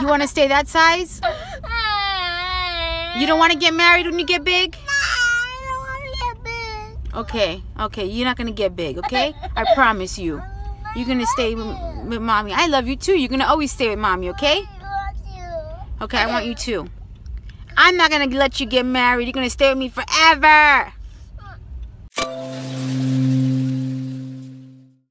You want to stay that size? You don't want to get married when you get big? Okay, okay. You're not going to get big, okay? I promise you. You're going to stay with, mommy. I love you too. You're going to always stay with mommy, okay? Okay, I want you too. I'm not going to let you get married. You're going to stay with me forever.